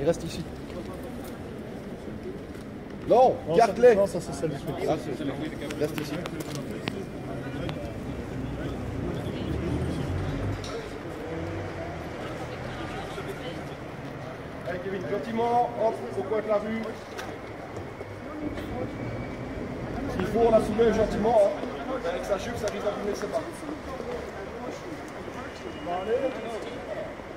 Il reste ici. Non, garde-les. Non, ça c'est celle. Ah, Reste ici. Allez Kevin, gentiment, hop, au coin de la rue. S'il faut, on la soulève gentiment. hein. Avec sa jupe, ça risque d'abîmer ses pas.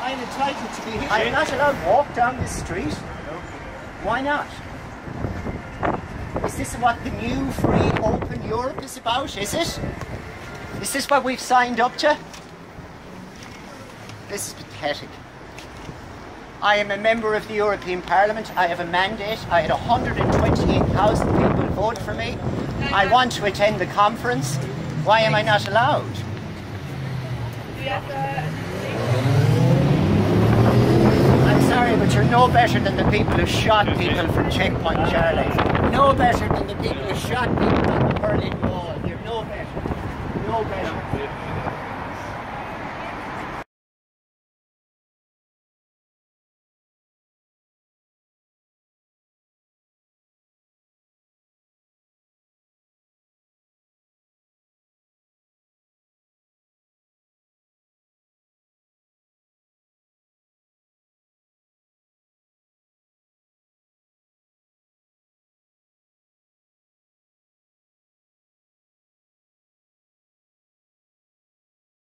I'm entitled to be here. I'm not allowed to walk down this street. Why not? Is this what the new, free, open Europe is about? Is it? Is this what we've signed up to? This is pathetic. I am a member of the European Parliament. I have a mandate. I had 128,000 people vote for me. I want to attend the conference. Why am I not allowed? I'm sorry, but you're no better than the people who shot people from Checkpoint Charlie. No better than the people who shot people on the Berlin Wall. You're no better. No better.